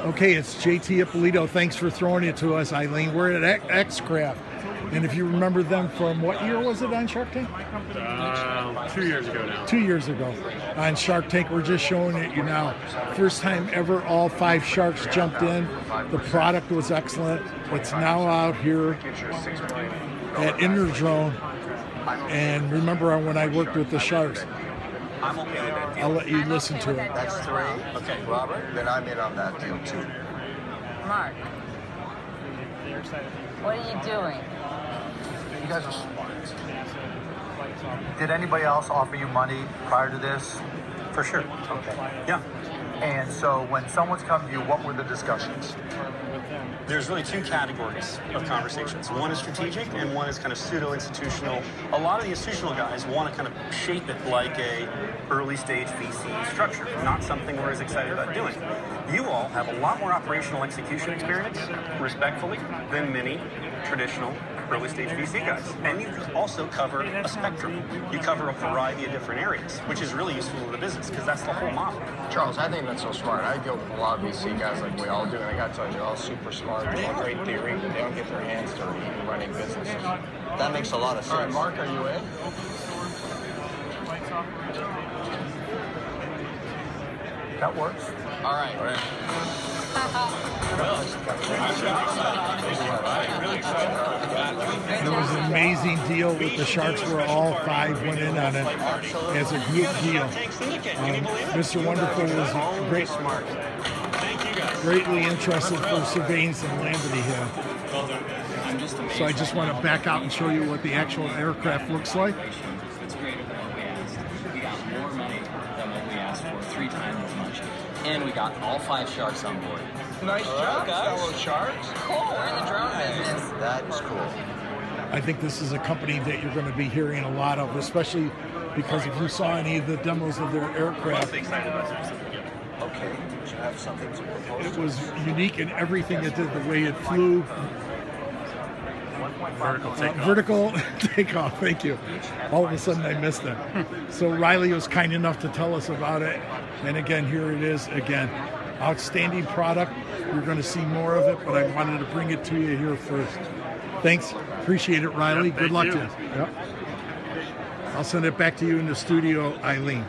Okay, it's JT Ippolito. Thanks for throwing it to us, Eileen. We're at X- X-Craft. And if you remember them from what year was it on Shark Tank? Uh, two years ago now. Two years ago on Shark Tank. We're just showing it you now. First time ever all five sharks jumped in. The product was excellent. It's now out here at Interdrone. And remember when I worked with the sharks, I'm okay with that deal. I'll let you listen to it. That's three. Okay. Robert, then I'm in on that deal too. Mark, what are you doing? You guys are smart. Did anybody else offer you money prior to this? For sure. Okay. Yeah. And so when someone's come to you, what were the discussions? There's really two categories of conversations. One is strategic and one is kind of pseudo-institutional. A lot of the institutional guys want to kind of shape it like a early stage VC structure, not something we're as excited about doing. You all have a lot more operational execution experience, respectfully, than many traditional early stage VC guys. And you also cover a spectrum. You cover a variety of different areas, which is really useful to the business because that's the whole model. Charles, I think that's so smart. I deal with a lot of VC guys like we all do, and I got to tell you, they're all super smart. They have great theory, but they don't get their hands dirty in running businesses. That makes a lot of sense. All right. Mark, are you in? That works. All right. Was an amazing deal with the Sharks where all five went in on it as a group deal. Um, Mr. Wonderful was great, Smart. Thank you guys. greatly interested for surveying some land that he had. So I just want to back out and show you what the actual aircraft looks like. It's greater than what we asked. We got more money than what we asked for, three times as much. And we got all five sharks on board. Nice job, fellow sharks. Cool, we're in the drone business. That is cool. I think this is a company that you're going to be hearing a lot of, especially because if you saw any of the demos of their aircraft, Mostly excited about this. Okay. Do you have something to propose? it was unique in everything it did, the way it flew, Vertical Uh, takeoff. vertical takeoff. Thank you. All of a sudden, I missed it. So Riley was kind enough to tell us about it, and again, here it is. Again, outstanding product. You're going to see more of it, but I wanted to bring it to you here first. Thanks. Appreciate it, Riley. Yep, Good luck you. to you. Yep. I'll send it back to you in the studio, Eileen.